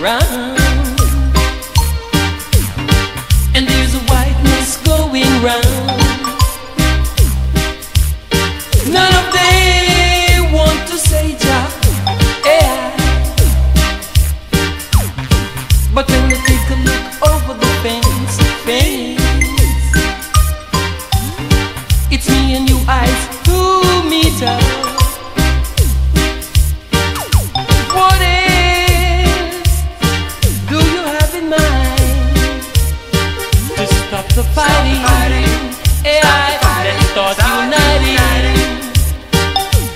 Run.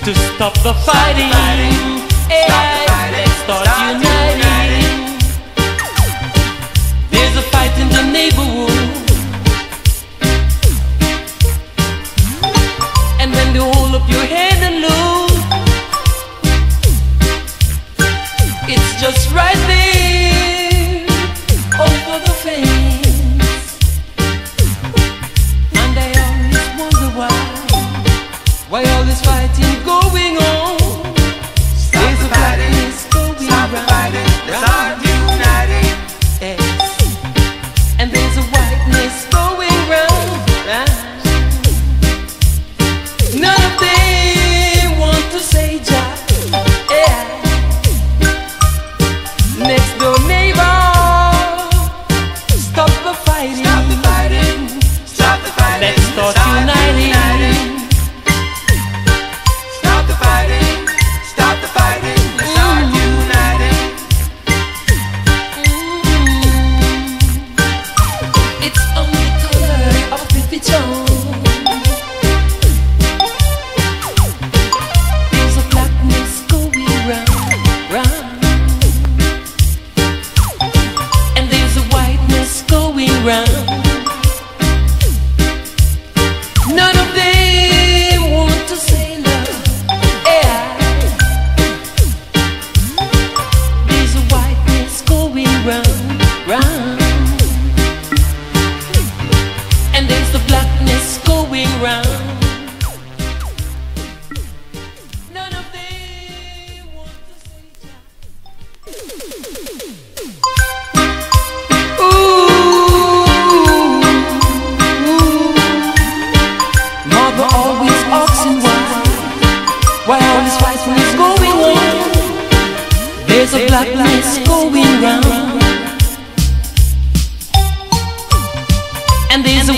to stop the fighting. Stop fighting. AI, stop fighting. Start, start uniting. uniting. There's a fight in the neighborhood. And when you hold up your head.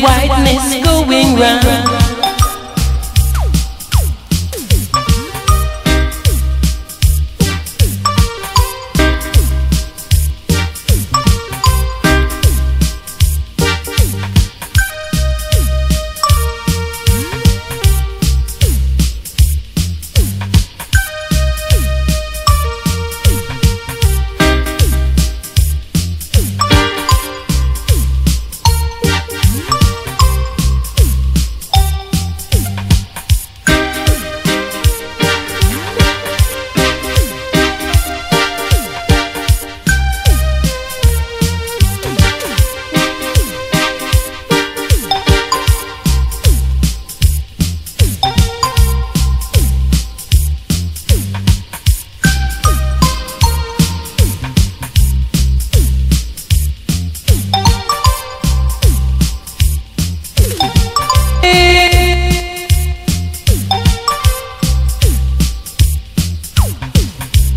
white going round.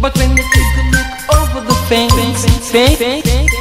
But when you take a look over the fence, fence, fence, fence, fence